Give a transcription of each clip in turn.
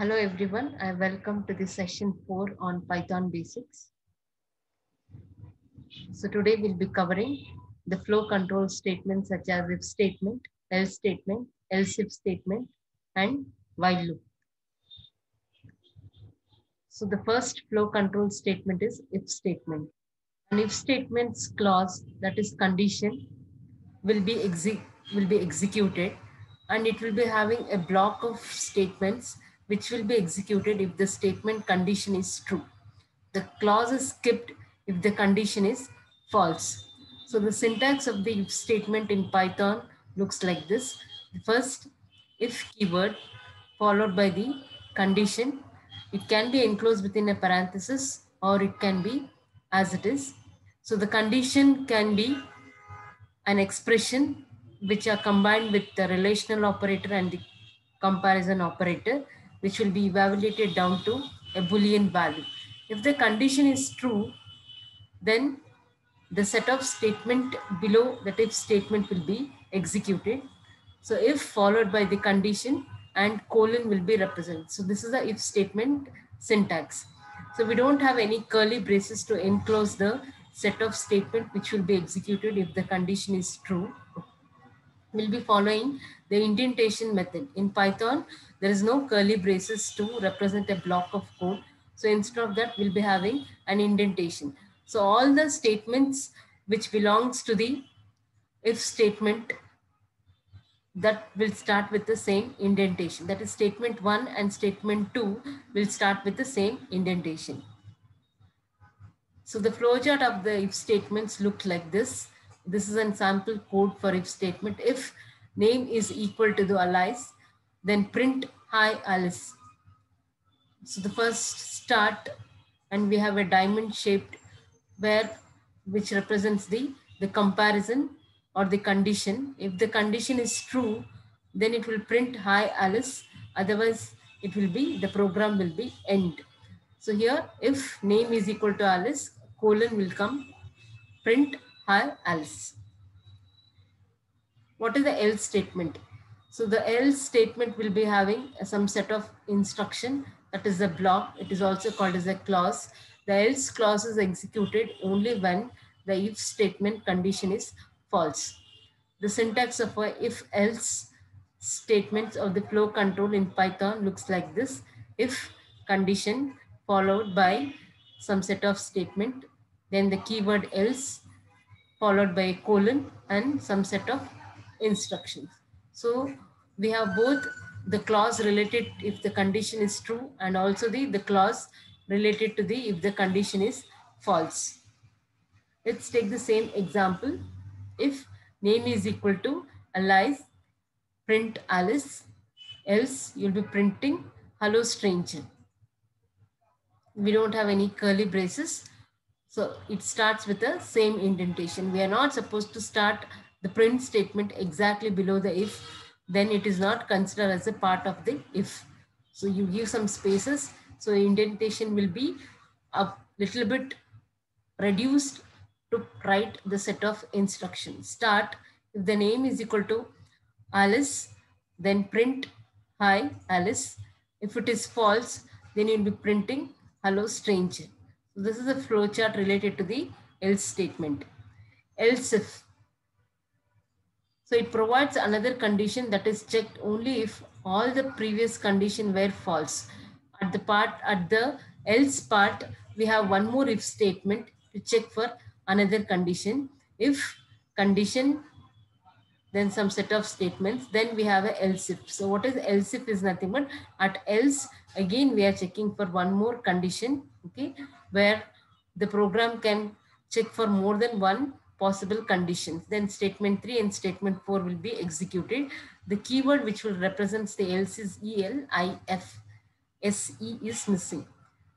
Hello everyone, I welcome to this session 4 on Python basics. So today we'll be covering the flow control statements such as if statement, else statement, else if statement, and while loop. So the first flow control statement is if statement. An if statements clause that is condition will be, will be executed and it will be having a block of statements which will be executed if the statement condition is true. The clause is skipped if the condition is false. So the syntax of the if statement in Python looks like this. The first if keyword followed by the condition. It can be enclosed within a parenthesis or it can be as it is. So the condition can be an expression which are combined with the relational operator and the comparison operator which will be evaluated down to a boolean value. If the condition is true, then the set of statement below that if statement will be executed. So if followed by the condition and colon will be represented. So this is the if statement syntax. So we don't have any curly braces to enclose the set of statement which will be executed if the condition is true. We'll be following the indentation method. In Python, there is no curly braces to represent a block of code. So instead of that, we'll be having an indentation. So all the statements which belongs to the if statement that will start with the same indentation. That is statement one and statement two will start with the same indentation. So the flowchart of the if statements look like this. This is an sample code for if statement. If name is equal to the Alice, then print hi Alice. So the first start and we have a diamond shaped where which represents the, the comparison or the condition. If the condition is true, then it will print hi Alice. Otherwise, it will be, the program will be end. So here, if name is equal to Alice, colon will come, print Alice. What is the else statement? So the else statement will be having some set of instruction that is a block. It is also called as a clause. The else clause is executed only when the if statement condition is false. The syntax of a if else statements of the flow control in Python looks like this. If condition followed by some set of statement, then the keyword else followed by a colon and some set of instructions. So we have both the clause related if the condition is true and also the, the clause related to the if the condition is false. Let's take the same example. If name is equal to Alice, print Alice, else you'll be printing hello stranger. We don't have any curly braces. So it starts with the same indentation. We are not supposed to start the print statement exactly below the if, then it is not considered as a part of the if. So you give some spaces. So indentation will be a little bit reduced to write the set of instructions. Start, if the name is equal to Alice, then print hi Alice. If it is false, then you'll be printing hello stranger. So this is a flowchart related to the else statement. Else if. So it provides another condition that is checked only if all the previous condition were false. At the part, at the else part, we have one more if statement to check for another condition. If condition, then some set of statements, then we have a else if. So what is else if is nothing but at else, again, we are checking for one more condition, okay, where the program can check for more than one possible conditions. Then statement 3 and statement 4 will be executed. The keyword which will represent the else is ELIF. SE is missing.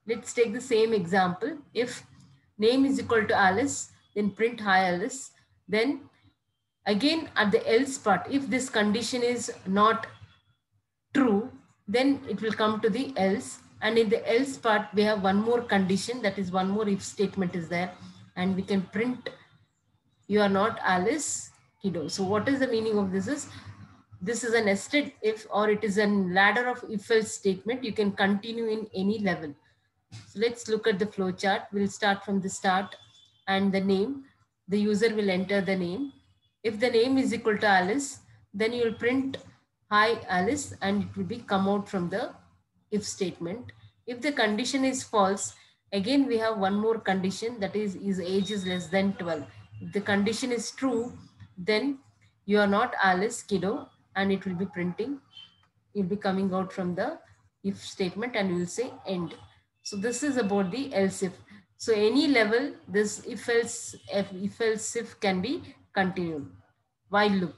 Let's take the same example. If name is equal to Alice, then print hi Alice. Then again at the else part, if this condition is not true, then it will come to the else. And in the else part, we have one more condition, that is one more if statement is there. And we can print, you are not Alice, kiddo. So what is the meaning of this is, this is a nested if or it is a ladder of if else statement, you can continue in any level. So let's look at the flow chart. We'll start from the start and the name. The user will enter the name. If the name is equal to Alice, then you will print hi Alice and it will be come out from the if statement. If the condition is false, again we have one more condition that is his age is less than 12. If the condition is true, then you are not Alice kiddo and it will be printing. You'll be coming out from the if statement and you will say end. So this is about the else if. So any level, this if else if, if else if can be continued. While loop.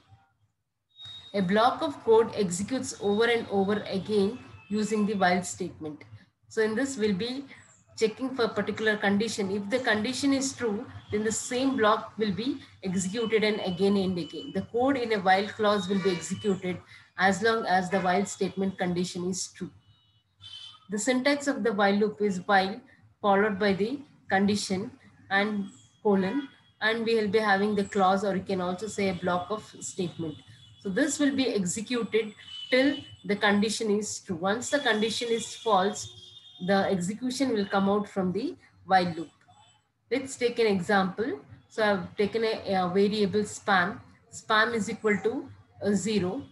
A block of code executes over and over again using the while statement. So in this we'll be checking for a particular condition. If the condition is true, then the same block will be executed and again and again. The code in a while clause will be executed as long as the while statement condition is true. The syntax of the while loop is while followed by the condition and colon and we will be having the clause or you can also say a block of statement. So this will be executed till the condition is true. Once the condition is false, the execution will come out from the while loop. Let's take an example. So I've taken a, a variable spam. Spam is equal to uh, zero.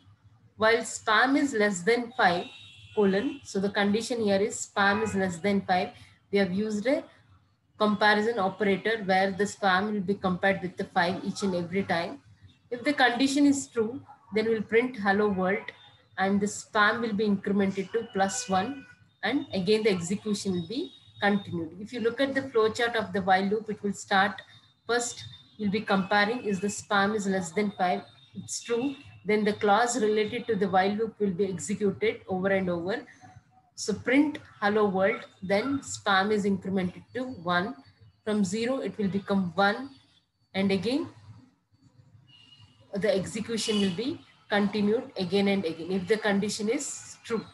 While spam is less than five, colon. So the condition here is spam is less than 5. We have used a comparison operator where the spam will be compared with the 5 each and every time. If the condition is true, then we'll print hello world and the spam will be incremented to plus 1 and again the execution will be continued. If you look at the flowchart of the while loop, it will start first you'll be comparing is the spam is less than 5. It's true then the clause related to the while loop will be executed over and over. So print hello world, then spam is incremented to one. From zero, it will become one. And again, the execution will be continued again and again if the condition is true.